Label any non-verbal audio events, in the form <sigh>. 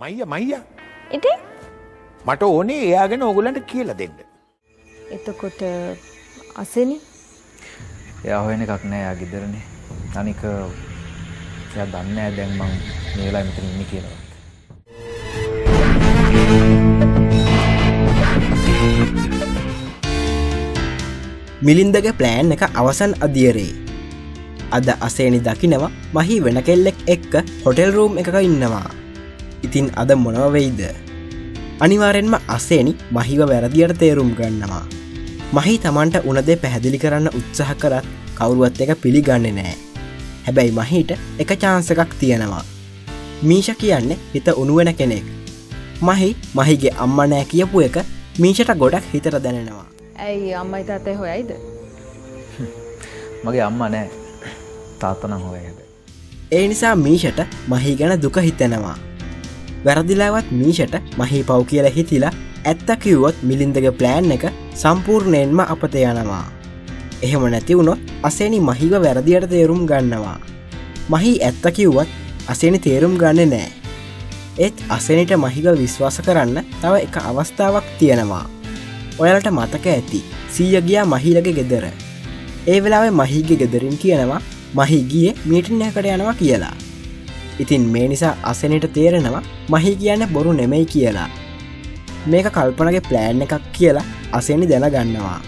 මයිය මයිය. ඉති මට ඕනේ එයාගෙන ඕගලන්ට කියල දෙන්න. එතකොට අසනි? එයා හොයන එකක් නෑ යා ගෙදරනේ. අනික එයා දන්න ඇ දැන් මං මේලා මෙතන ඉන්න කියනවා මිලින්දගේ ප්ලෑන් එක අවසන් අදියරේ අද අසේනි දකිනවා මහි වෙන කෙල්ලෙක් එක්ක හොටෙල් රූම් එකක ඉන්නවා ඉතින් අද මොනවවෙයිද අනිවාරෙන්ම අසේනි මහිව වැරදියට තේරුම් ගන්නවා. මහි තමන්ට උනදේ පැහැදිලි කරන්න උත්සාහ කරත් කවුරුවත් එක පිළිගන්නේ නෑ හැබැයි මහිට එක චාන්ස එකක් තියෙනවා. මීෂ කියන්නේ හිත උනුවෙන කෙනෙක්. මහි මහිගේ අම්ම නෑ කියපු එක මීෂට ගොඩක් හිතර දැනෙනවා. ඇයි අම්මයි තාතය හොයයිද? <laughs> මගේ අම්ම නෑ. තාත්තනම් හොය හැබ ඒ නිසා මීෂට මහි ගැන දුක හිතෙනවා වැරදිලාවත් මීෂට මහි පව් කියල හිතිලා ඇත්ත කිව්වොත් මිලින්දගේ ප්ලෑන් එක සම්පූර්ණයෙන්ම අපත යනවා. එහෙම නැති වුණොත් අසේනි මහිව වැරදියට තේරුම් ගන්නවා. මහි ඇත්ත කිව්වත් අසේනි තේරුම් ගන්න නෑ. ඒත් අසනිට මහිව විශ්වාස කරන්න තව එක අවස්ථාවක් තියෙනවා. ඔයාලට මතක ඇති සීය ගියා මහිලගේ ගෙදර. ඒ වෙලාවේ මහිගේ ගෙදරින් කියනවා මහි ගිය මීටිනයකට යනවා කියලා. ඉතින් මේ නිසා අසනට තේරෙනවා මහි කියන්න බොරු නෙමෙයි කියලා. මේක කල්පනගේ ප්ලෑන් එකක් කියලා අසනි දැනගන්නවා.